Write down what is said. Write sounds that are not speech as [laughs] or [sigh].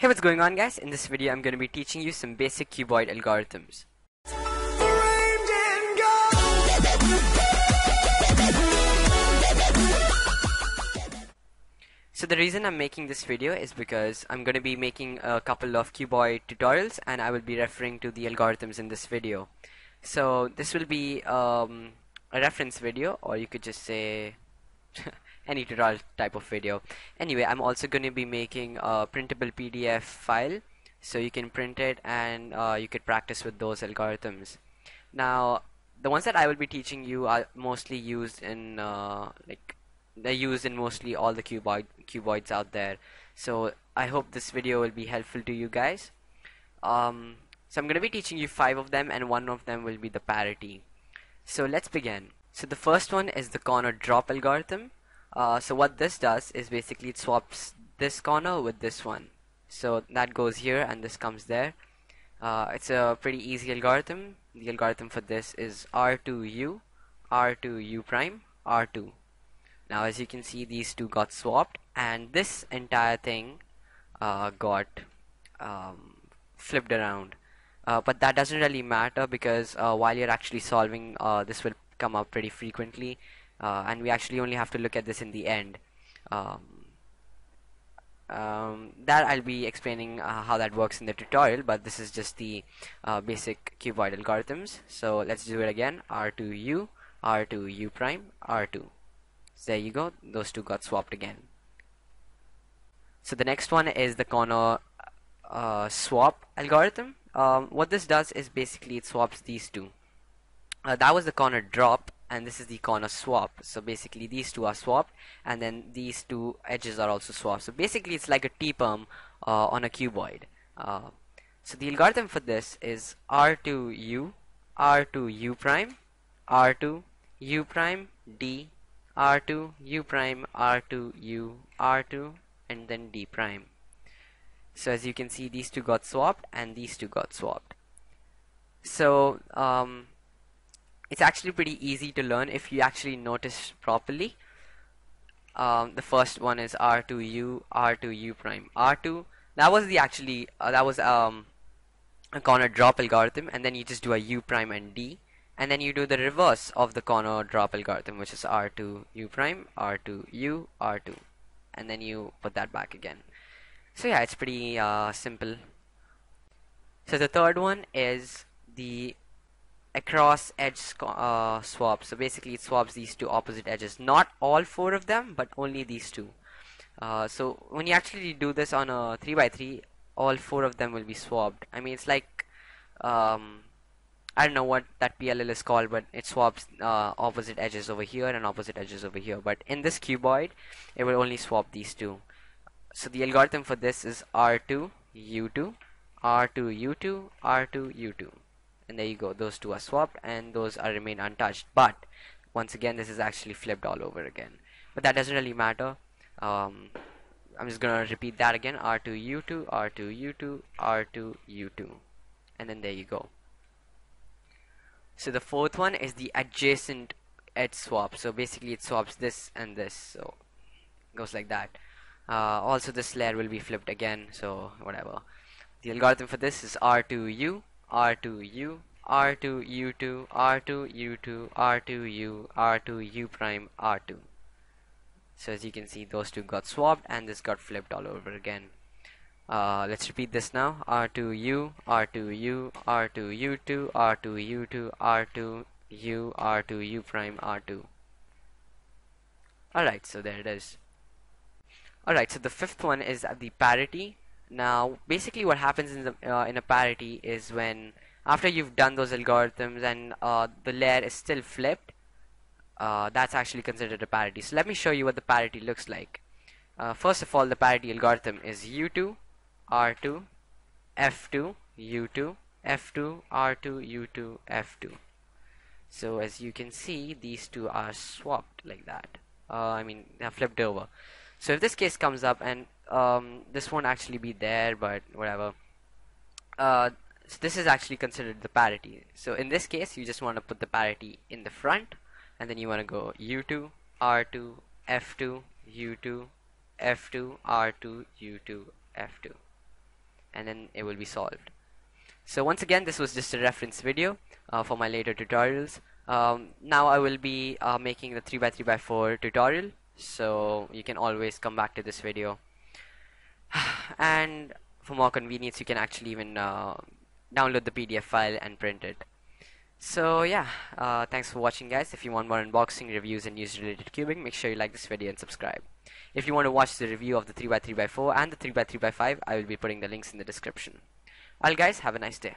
Hey what's going on guys, in this video I'm going to be teaching you some basic cuboid algorithms. So the reason I'm making this video is because I'm going to be making a couple of cuboid tutorials and I will be referring to the algorithms in this video. So this will be um, a reference video or you could just say [laughs] any tutorial type of video. Anyway I'm also going to be making a printable PDF file. So you can print it and uh, you could practice with those algorithms. Now the ones that I will be teaching you are mostly used in uh, like they're used in mostly all the cuboid cuboids out there. So I hope this video will be helpful to you guys. Um, so I'm going to be teaching you five of them and one of them will be the parity. So let's begin. So the first one is the corner drop algorithm uh, so what this does is basically it swaps this corner with this one. So that goes here and this comes there. Uh, it's a pretty easy algorithm. The algorithm for this is R2U R2U prime R2 now as you can see these two got swapped and this entire thing uh, got um, flipped around. Uh, but that doesn't really matter because uh, while you're actually solving uh, this will come up pretty frequently uh, and we actually only have to look at this in the end. Um, um, that I'll be explaining uh, how that works in the tutorial but this is just the uh, basic cuboid algorithms. So let's do it again. R2U R2U prime R2 so there you go. Those two got swapped again. So the next one is the corner uh, swap algorithm. Um, what this does is basically it swaps these two. Uh, that was the corner drop and this is the corner swap. So basically these two are swapped and then these two edges are also swapped. So basically it's like a T-perm uh, on a cuboid. Uh, so the algorithm for this is R2U R2U prime R2 U prime D R2 U prime R2 U R2 and then D prime. So as you can see these two got swapped and these two got swapped. So um, it's actually pretty easy to learn if you actually notice properly. Um, the first one is R2U R2U prime. R2 that was the actually uh, that was um, a corner drop algorithm and then you just do a U prime and D and then you do the reverse of the corner drop algorithm which is R2 U prime R2 U R2 and then you put that back again. So yeah it's pretty uh, simple. So the third one is the across edge uh, swap so basically it swaps these two opposite edges. Not all four of them but only these two. Uh, so when you actually do this on a 3x3 all four of them will be swapped I mean it's like um, I don't know what that PLL is called but it swaps uh, opposite edges over here and opposite edges over here. But in this cuboid it will only swap these two. So the algorithm for this is R2 U2 R2 U2 R2 U2 and there you go those two are swapped and those are remain untouched. But once again this is actually flipped all over again. But that doesn't really matter. Um, I'm just gonna repeat that again. R2 U2 R2 U2 R2 U2 and then there you go. So the fourth one is the adjacent edge swap. So basically it swaps this and this. So goes like that. Uh, also this layer will be flipped again. So whatever. The algorithm for this is R2U R2U R2U2 R2U2 R2U R2U prime R2 so as you can see those two got swapped and this got flipped all over again uh, let's repeat this now R2U R2U R2U2 R2U2 R2U R2U prime R2 alright so there it is alright so the fifth one is the parity now basically what happens in the uh, in a parity is when after you've done those algorithms and uh, the layer is still flipped uh, that's actually considered a parity. So let me show you what the parity looks like. Uh, first of all the parity algorithm is U2 R2 F2 U2 F2 R2 U2 F2 so as you can see these two are swapped like that. Uh, I mean flipped over. So if this case comes up and um, this won't actually be there but whatever. Uh, so this is actually considered the parity. So in this case you just want to put the parity in the front and then you want to go u2 r2 f2 u2 f2 r2 u2 f2 and then it will be solved. So once again this was just a reference video uh, for my later tutorials. Um, now I will be uh, making the 3x3x4 tutorial. So you can always come back to this video and for more convenience you can actually even uh, download the PDF file and print it. So yeah uh, thanks for watching guys. If you want more unboxing reviews and news related cubing make sure you like this video and subscribe. If you want to watch the review of the 3x3x4 and the 3x3x5 I will be putting the links in the description. Well guys have a nice day